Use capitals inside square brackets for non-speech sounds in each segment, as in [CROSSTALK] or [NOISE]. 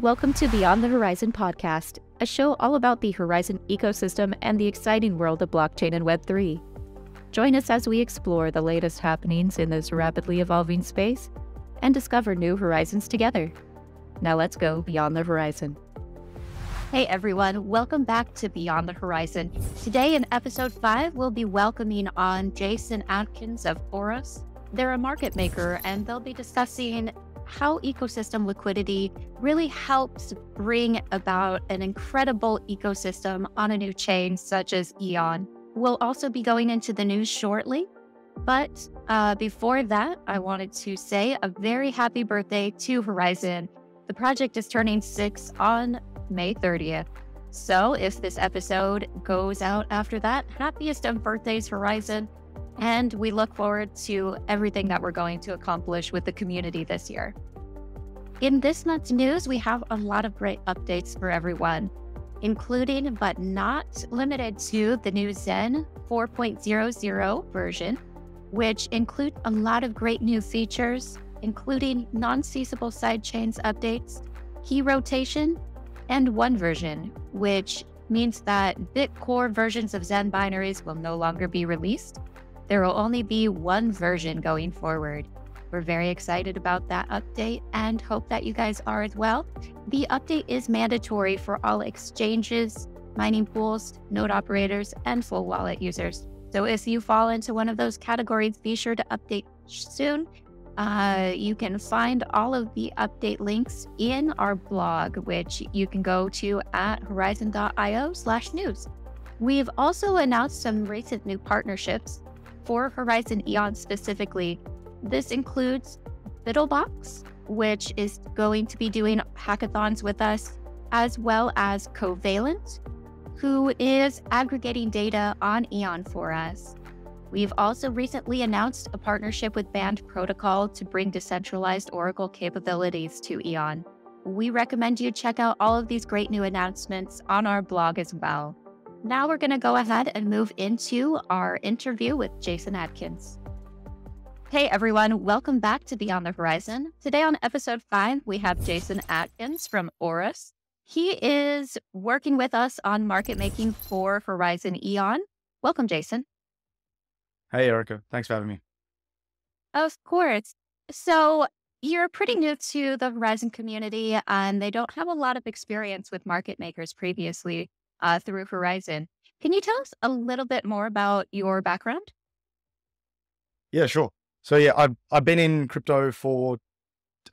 Welcome to Beyond the Horizen podcast, a show all about the Horizen ecosystem and the exciting world of blockchain and Web3. Join us as we explore the latest happenings in this rapidly evolving space and discover new horizons together. Now let's go beyond the horizon. Hey everyone, welcome back to Beyond the Horizen. Today in episode 5, we'll be welcoming on Jason Atkins of Auros. They're a market maker and they'll be discussing how ecosystem liquidity really helps bring about an incredible ecosystem on a new chain such as Eon. We'll also be going into the news shortly. But uh, before that, I wanted to say a very happy birthday to Horizen. The project is turning six on May 30th. So if this episode goes out after that, happiest of birthdays, Horizen. And we look forward to everything that we're going to accomplish with the community this year. In this month's news, we have a lot of great updates for everyone, including but not limited to the new Zen 4.00 version, which include a lot of great new features, including non-ceasable sidechains updates, key rotation, and one version, which means that Bitcore versions of Zen binaries will no longer be released. There will only be one version going forward. We're very excited about that update and hope that you guys are as well. The update is mandatory for all exchanges, mining pools, node operators, and full wallet users. So if you fall into one of those categories, be sure to update soon. Uh, you can find all of the update links in our blog, which you can go to at horizen.io slash news. We've also announced some recent new partnerships for Horizen Eon specifically. This includes buidlbox, which is going to be doing hackathons with us, as well as Covalent, who is aggregating data on Eon for us. We've also recently announced a partnership with Band Protocol to bring decentralized Oracle capabilities to Eon. We recommend you check out all of these great new announcements on our blog as well. Now we're going to go ahead and move into our interview with Jason Atkins. Hey everyone, welcome back to Beyond the Horizen. Today on episode five, we have Jason Atkins from Auros. He is working with us on market making for Horizen Eon. Welcome, Jason. Hey, Erica. Thanks for having me. Of course. So, you're pretty new to the Horizen community, and they don't have a lot of experience with market makers previously uh, through Horizen. Can you tell us a little bit more about your background? Yeah, sure. So yeah, I've I've been in crypto for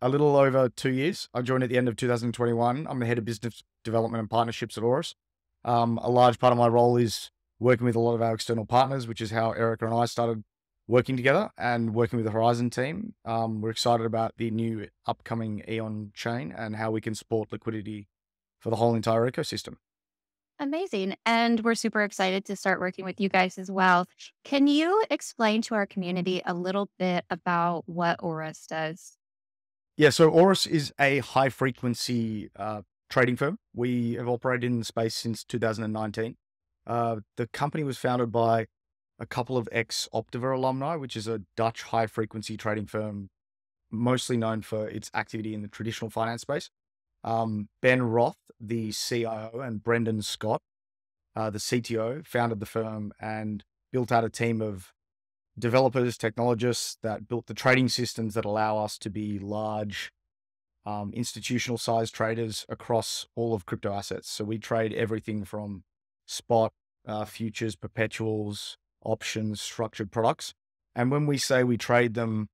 a little over two years. I joined at the end of 2021. I'm the head of business development and partnerships at Auros. Um, a large part of my role is working with a lot of our external partners, which is how Erica and I started working together and working with the Horizen team. Um, we're excited about the new upcoming Eon chain and how we can support liquidity for the whole entire ecosystem. Amazing. And we're super excited to start working with you guys as well. Can you explain to our community a little bit about what Auros does? Yeah, so Auros is a high frequency uh, trading firm. We have operated in the space since 2019. Uh, the company was founded by a couple of ex Optiver alumni, which is a Dutch high frequency trading firm, mostly known for its activity in the traditional finance space. Um, ben Roth, the CIO, and Brendan Scott, uh, the CTO, founded the firm and built out a team of developers, technologists that built the trading systems that allow us to be large, um, institutional sized traders across all of crypto assets. So we trade everything from spot, uh, futures, perpetuals, options, structured products. And when we say we trade them,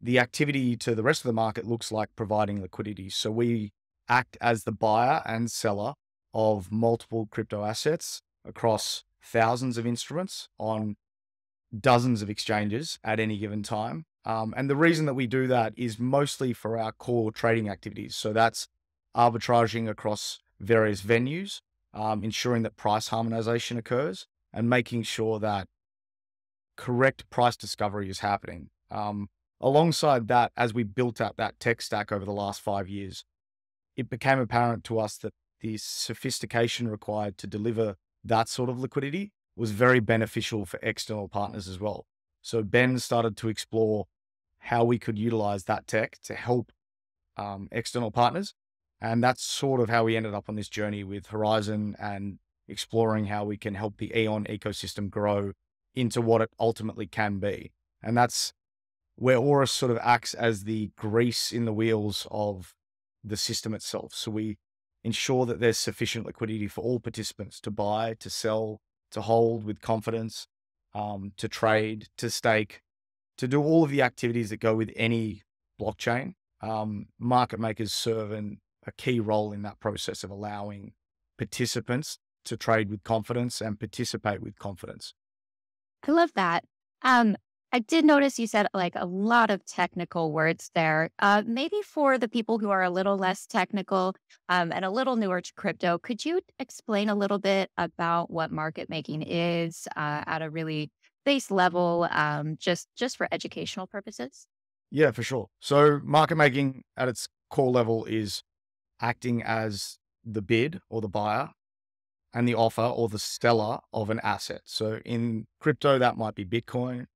the activity to the rest of the market looks like providing liquidity. So we act as the buyer and seller of multiple crypto assets across thousands of instruments on dozens of exchanges at any given time. Um, and the reason that we do that is mostly for our core trading activities. So that's arbitraging across various venues, um, ensuring that price harmonization occurs, and making sure that correct price discovery is happening. Um, alongside that, as we built out that tech stack over the last five years, it became apparent to us that the sophistication required to deliver that sort of liquidity was very beneficial for external partners as well. So Ben started to explore how we could utilize that tech to help um, external partners. And that's sort of how we ended up on this journey with Horizen and exploring how we can help the EON ecosystem grow into what it ultimately can be. And that's where Auros sort of acts as the grease in the wheels of the system itself. So we ensure that there's sufficient liquidity for all participants to buy, to sell, to hold with confidence, um, to trade, to stake, to do all of the activities that go with any blockchain. Um, market makers serve an, a key role in that process of allowing participants to trade with confidence and participate with confidence. I love that. Um, I did notice you said like a lot of technical words there. Uh, maybe for the people who are a little less technical um, and a little newer to crypto, could you explain a little bit about what market making is uh, at a really base level, um, just just for educational purposes? Yeah, for sure. So market making at its core level is acting as the bid or the buyer and the offer or the seller of an asset. So in crypto, that might be Bitcoin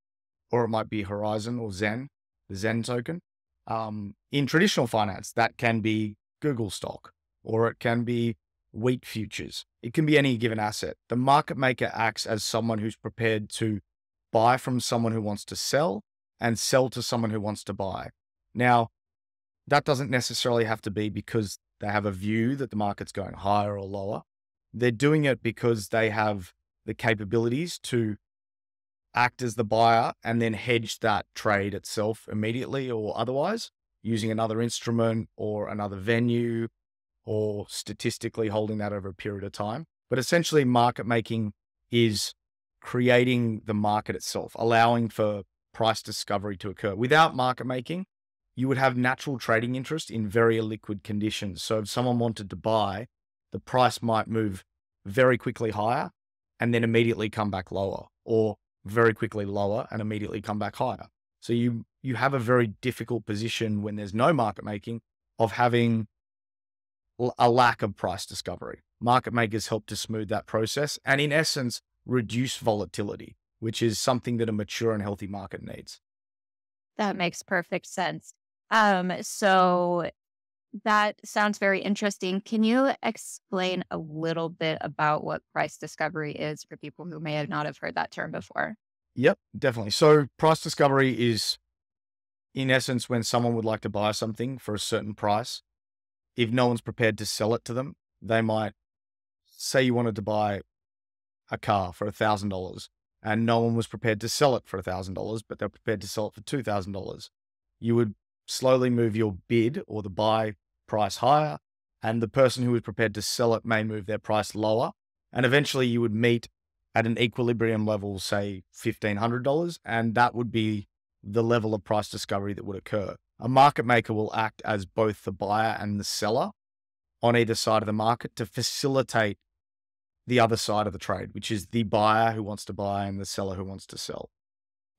or it might be Horizen or Zen, the Zen token. Um, in traditional finance, that can be Google stock or it can be wheat futures. It can be any given asset. The market maker acts as someone who's prepared to buy from someone who wants to sell and sell to someone who wants to buy. Now, that doesn't necessarily have to be because they have a view that the market's going higher or lower. They're doing it because they have the capabilities to act as the buyer and then hedge that trade itself immediately or otherwise using another instrument or another venue or statistically holding that over a period of time. But essentially, market making is creating the market itself, allowing for price discovery to occur. Without market making, you would have natural trading interest in very illiquid conditions. So if someone wanted to buy, the price might move very quickly higher and then immediately come back lower, or very quickly lower and immediately come back higher. So you you have a very difficult position when there's no market making of having a lack of price discovery. Market makers help to smooth that process and in essence reduce volatility, which is something that a mature and healthy market needs. That makes perfect sense. Um, so that sounds very interesting. Can you explain a little bit about what price discovery is for people who may have not have heard that term before? Yep, definitely. So price discovery is in essence when someone would like to buy something for a certain price. If no one's prepared to sell it to them, they might say you wanted to buy a car for a thousand dollars and no one was prepared to sell it for a thousand dollars, but they're prepared to sell it for two thousand dollars. You would slowly move your bid or the buy price higher, and the person who was prepared to sell it may move their price lower. And eventually you would meet at an equilibrium level, say $1,500, and that would be the level of price discovery that would occur. A market maker will act as both the buyer and the seller on either side of the market to facilitate the other side of the trade, which is the buyer who wants to buy and the seller who wants to sell.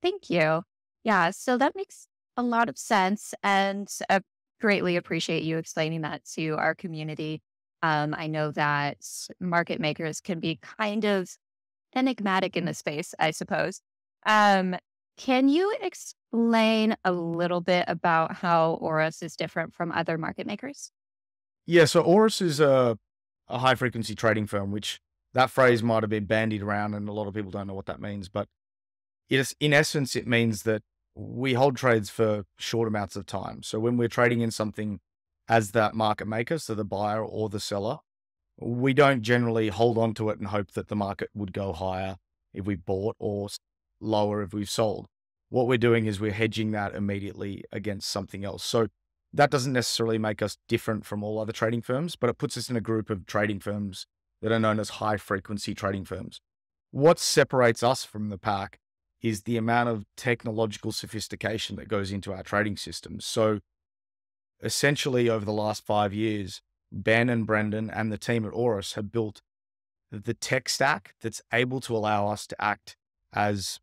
Thank you. Yeah, so that makes a lot of sense. And I greatly appreciate you explaining that to our community. Um, I know that market makers can be kind of enigmatic in the space, I suppose. Um, can you explain a little bit about how Auros is different from other market makers? Yeah, so Auros is a, a high frequency trading firm, which that phrase might have been bandied around and a lot of people don't know what that means. But it is, in essence, it means that we hold trades for short amounts of time. So when we're trading in something as that market maker, so the buyer or the seller, we don't generally hold on to it and hope that the market would go higher if we bought or lower if we've sold. What we're doing is we're hedging that immediately against something else. So that doesn't necessarily make us different from all other trading firms, but it puts us in a group of trading firms that are known as high frequency trading firms. What separates us from the pack is the amount of technological sophistication that goes into our trading systems. So essentially over the last five years, Ben and Brendan and the team at Auros have built the tech stack that's able to allow us to act as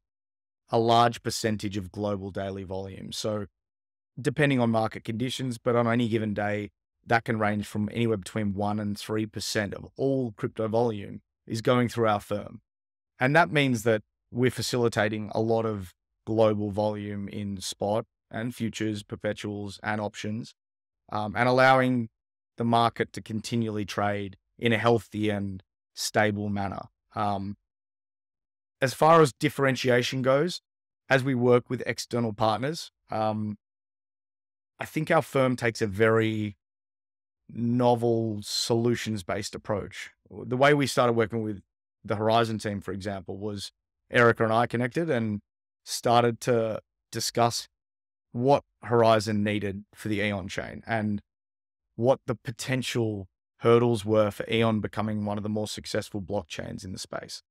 a large percentage of global daily volume. So depending on market conditions, but on any given day, that can range from anywhere between 1 and 3% of all crypto volume is going through our firm. And that means that we're facilitating a lot of global volume in spot and futures, perpetuals, and options, um, and allowing the market to continually trade in a healthy and stable manner. Um, as far as differentiation goes, as we work with external partners, um, I think our firm takes a very novel solutions based approach. The way we started working with the Horizen team, for example, was Erica and I connected and started to discuss what Horizen needed for the EON chain and what the potential hurdles were for EON becoming one of the more successful blockchains in the space.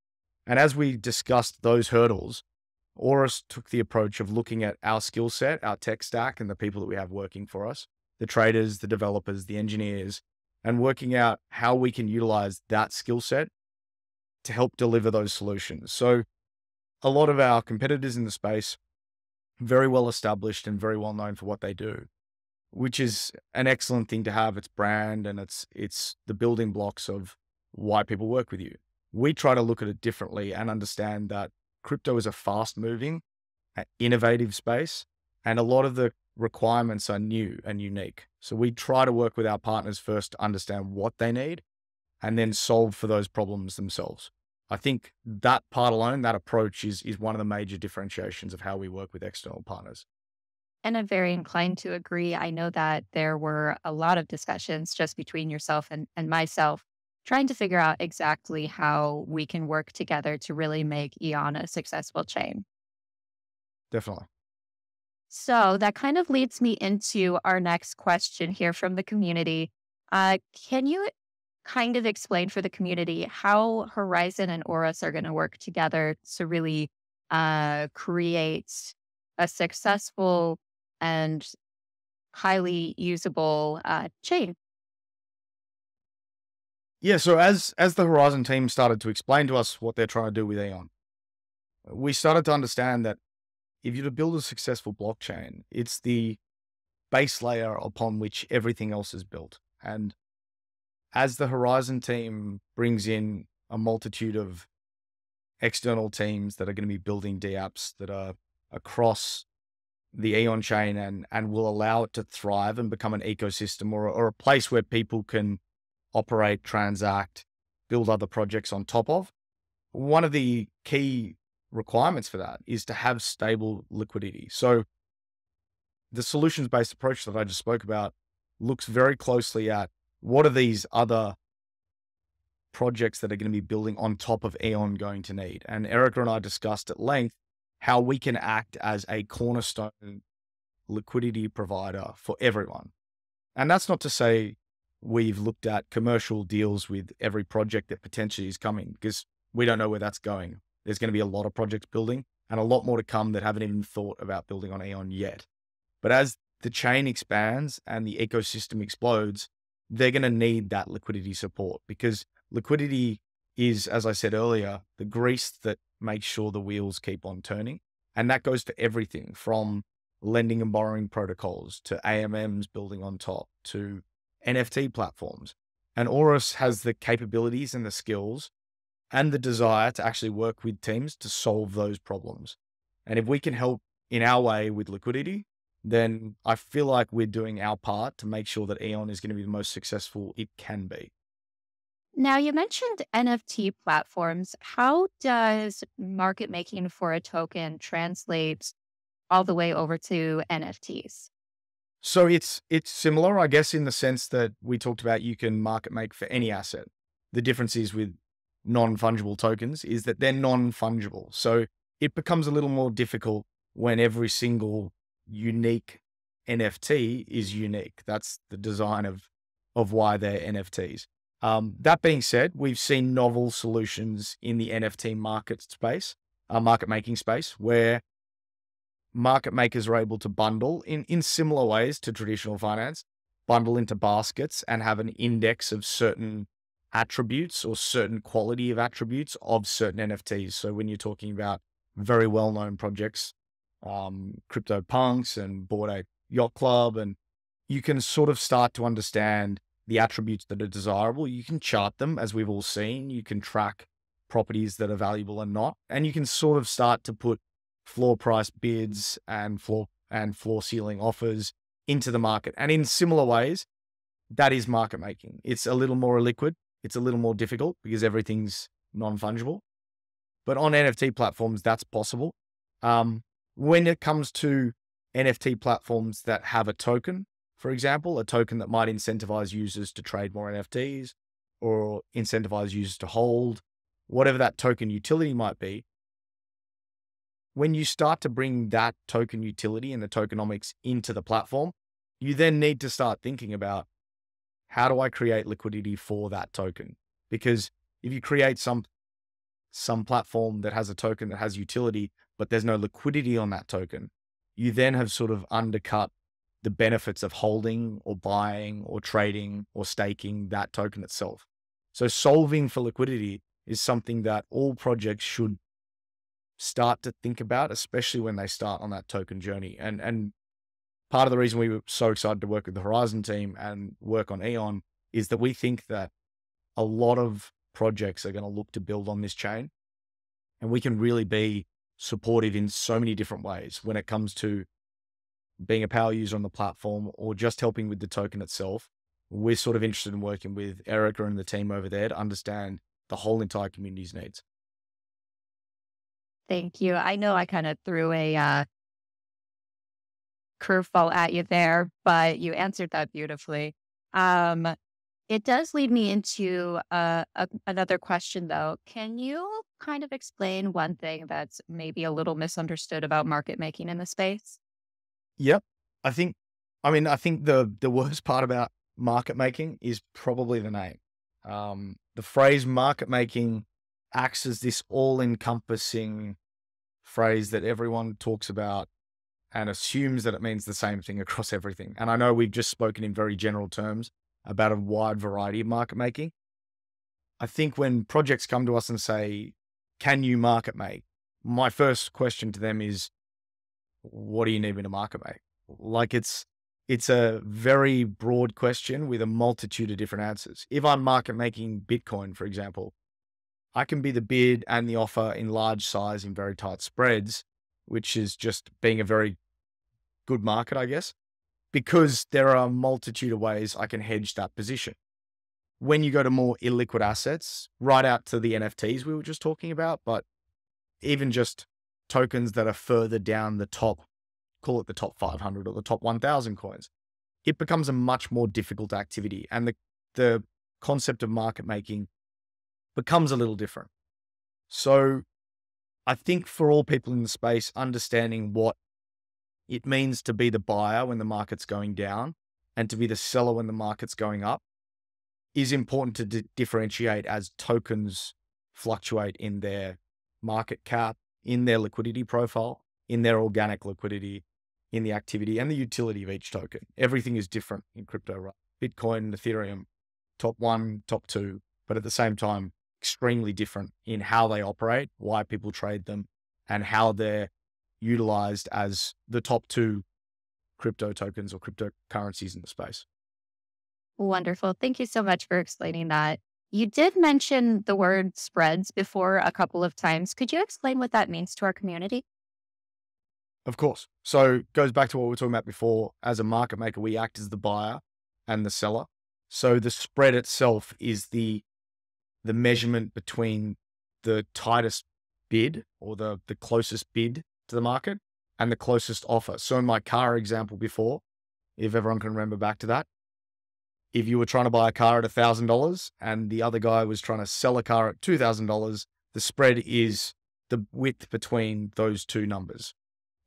And as we discussed those hurdles, Auros took the approach of looking at our skill set, our tech stack, and the people that we have working for us the traders, the developers, the engineers, and working out how we can utilize that skill set to help deliver those solutions. So, a lot of our competitors in the space, very well established and very well known for what they do, which is an excellent thing to have. It's brand and it's it's the building blocks of why people work with you. We try to look at it differently and understand that crypto is a fast moving, innovative space, and a lot of the requirements are new and unique. So we try to work with our partners first to understand what they need and then solve for those problems themselves. I think that part alone, that approach is is one of the major differentiations of how we work with external partners. And I'm very inclined to agree. I know that there were a lot of discussions just between yourself and, and myself trying to figure out exactly how we can work together to really make EON a successful chain. Definitely. So that kind of leads me into our next question here from the community. Uh, can you kind of explain for the community how Horizen and Auros are going to work together to really uh, create a successful and highly usable uh, chain? Yeah, so as as the Horizen team started to explain to us what they're trying to do with EON, we started to understand that if you're to build a successful blockchain, it's the base layer upon which everything else is built. And as the Horizen team brings in a multitude of external teams that are going to be building dApps that are across the EON chain and, and will allow it to thrive and become an ecosystem or, or a place where people can operate, transact, build other projects on top of. One of the key requirements for that is to have stable liquidity. So the solutions based approach that I just spoke about looks very closely at what are these other projects that are going to be building on top of EON going to need. And Erica and I discussed at length how we can act as a cornerstone liquidity provider for everyone. And that's not to say we've looked at commercial deals with every project that potentially is coming because we don't know where that's going. There's going to be a lot of projects building and a lot more to come that haven't even thought about building on EON yet. But as the chain expands and the ecosystem explodes, they're going to need that liquidity support because liquidity is, as I said earlier, the grease that makes sure the wheels keep on turning. And that goes for everything from lending and borrowing protocols to AMMs building on top to NFT platforms. And Auros has the capabilities and the skills and the desire to actually work with teams to solve those problems. And if we can help in our way with liquidity, then I feel like we're doing our part to make sure that EON is going to be the most successful it can be. Now, you mentioned NFT platforms. How does market making for a token translate all the way over to NFTs? So it's it's similar, I guess, in the sense that we talked about you can market make for any asset. The difference is with non fungible tokens is that they're non fungible. So it becomes a little more difficult when every single unique NFT is unique. That's the design of of why they're NFTs. Um, that being said, we've seen novel solutions in the NFT market space, uh, market making space, where market makers are able to bundle in, in similar ways to traditional finance, bundle into baskets and have an index of certain attributes or certain quality of attributes of certain NFTs. So when you're talking about very well known projects, um, Crypto Punks and Bored Ape Yacht Club, and you can sort of start to understand the attributes that are desirable. You can chart them, as we've all seen. You can track properties that are valuable and not, and you can sort of start to put floor price bids and floor and floor ceiling offers into the market. And in similar ways, that is market making. It's a little more liquid. It's a little more difficult because everything's non fungible. But on NFT platforms, that's possible. Um, when it comes to NFT platforms that have a token, for example, a token that might incentivize users to trade more NFTs or incentivize users to hold, whatever that token utility might be, when you start to bring that token utility and the tokenomics into the platform, you then need to start thinking about how do I create liquidity for that token? Because if you create some some platform that has a token that has utility, but there's no liquidity on that token, you then have sort of undercut the benefits of holding or buying or trading or staking that token itself. So solving for liquidity is something that all projects should start to think about, especially when they start on that token journey. And and part of the reason we were so excited to work with the Horizen team and work on Eon is that we think that a lot of projects are going to look to build on this chain. And we can really be supportive in so many different ways when it comes to being a power user on the platform or just helping with the token itself. We're sort of interested in working with Erica and the team over there to understand the whole entire community's needs. Thank you. I know I kind of threw a uh, curveball at you there, but you answered that beautifully. Um, it does lead me into uh, a, another question, though. Can you kind of explain one thing that's maybe a little misunderstood about market making in the space? Yep. I think, I mean, I think the the worst [LAUGHS] part about market making is probably the name. Um, the phrase market making acts as this all encompassing phrase that everyone talks about and assumes that it means the same thing across everything. And I know we've just spoken in very general terms about a wide variety of market making. I think when projects come to us and say, Can you market make? My first question to them is, What do you need me to market make? Like it's it's a very broad question with a multitude of different answers. If I'm market making Bitcoin, for example, I can be the bid and the offer in large size in very tight spreads, which is just being a very good market, I guess, because there are a multitude of ways I can hedge that position. When you go to more illiquid assets, right out to the NFTs we were just talking about, but even just tokens that are further down the top, call it the top 500 or the top 1000 coins, it becomes a much more difficult activity. And the, the concept of market making becomes a little different. So I think for all people in the space, understanding what it means to be the buyer when the market's going down and to be the seller when the market's going up is important to d- differentiate as tokens fluctuate in their market cap, in their liquidity profile, in their organic liquidity, in the activity and the utility of each token. Everything is different in crypto, right? Bitcoin, and Ethereum, top one, top two, but at the same time, extremely different in how they operate, why people trade them, and how they're utilized as the top two crypto tokens or cryptocurrencies in the space. Wonderful. Thank you so much for explaining that. You did mention the word spreads before a couple of times. Could you explain what that means to our community? Of course. So goes back to what we were talking about before. As a market maker, we act as the buyer and the seller. So the spread itself is the the measurement between the tightest bid or the, the closest bid to the market and the closest offer. So in my car example before, if everyone can remember back to that, if you were trying to buy a car at $1,000 and the other guy was trying to sell a car at $2,000, the spread is the width between those two numbers.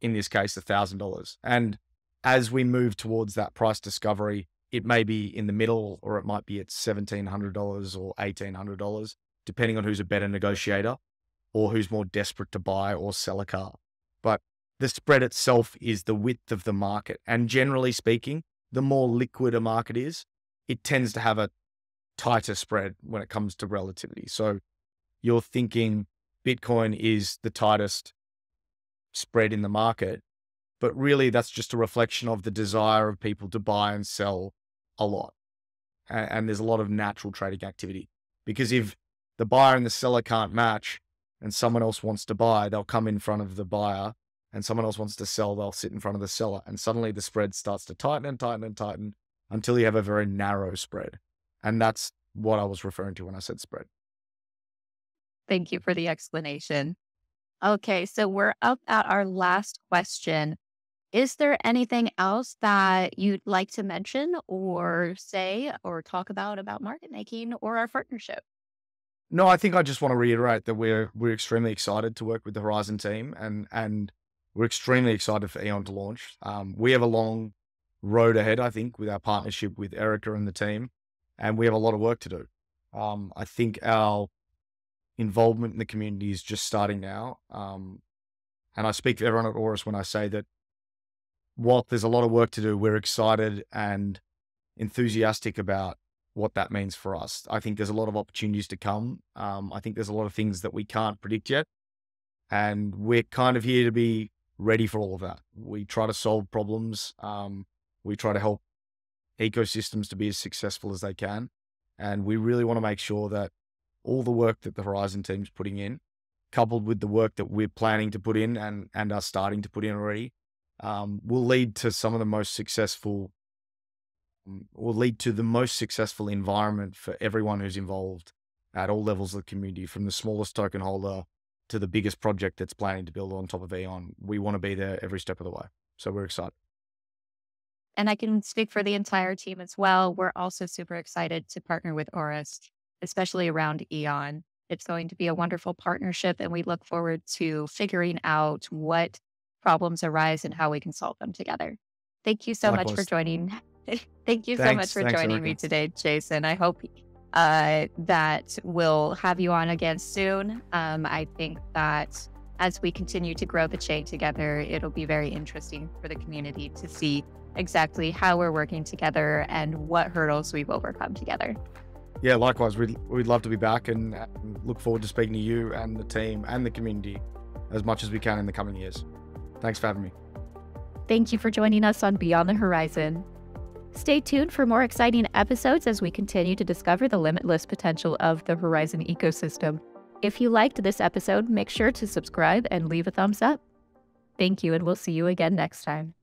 In this case, $1,000. And as we move towards that price discovery, it may be in the middle or it might be at $1,700 or $1,800, depending on who's a better negotiator or who's more desperate to buy or sell a car. The spread itself is the width of the market. And generally speaking, the more liquid a market is, it tends to have a tighter spread when it comes to relativity. So you're thinking Bitcoin is the tightest spread in the market, but really that's just a reflection of the desire of people to buy and sell a lot. And there's a lot of natural trading activity because if the buyer and the seller can't match and someone else wants to buy, they'll come in front of the buyer and someone else wants to sell, they'll sit in front of the seller. And suddenly the spread starts to tighten and tighten and tighten until you have a very narrow spread. And that's what I was referring to when I said spread. Thank you for the explanation. Okay, so we're up at our last question. Is there anything else that you'd like to mention or say or talk about about market making or our partnership? No, I think I just want to reiterate that we're we're extremely excited to work with the Horizen team and and we're extremely excited for Eon to launch. Um, we have a long road ahead, I think, with our partnership with Erica and the team, and we have a lot of work to do. Um, I think our involvement in the community is just starting now. Um, and I speak for everyone at Auros when I say that while there's a lot of work to do, we're excited and enthusiastic about what that means for us. I think there's a lot of opportunities to come. Um, I think there's a lot of things that we can't predict yet. And we're kind of here to be ready for all of that. We try to solve problems. Um, we try to help ecosystems to be as successful as they can. And we really want to make sure that all the work that the Horizen team's putting in, coupled with the work that we're planning to put in and, and are starting to put in already, um, will lead to some of the most successful, mm, will lead to the most successful environment for everyone who's involved at all levels of the community, from the smallest token holder to the biggest project that's planning to build on top of Eon. We want to be there every step of the way. So we're excited. And I can speak for the entire team as well. We're also super excited to partner with Auros especially around Eon. It's going to be a wonderful partnership, and we look forward to figuring out what problems arise and how we can solve them together. Thank you so much for joining. [LAUGHS] Thank you Thanks. so much for Thanks, joining Erica. me today, Jason. I hope uh, that we'll have you on again soon. Um, I think that as we continue to grow the chain together, it'll be very interesting for the community to see exactly how we're working together and what hurdles we've overcome together yeah, likewise, we'd, we'd love to be back and, and look forward to speaking to you and the team and the community as much as we can in the coming years. Thanks for having me. Thank you for joining us on Beyond the Horizen. Stay tuned for more exciting episodes as we continue to discover the limitless potential of the Horizen ecosystem. If you liked this episode, make sure to subscribe and leave a thumbs up. Thank you, and we'll see you again next time.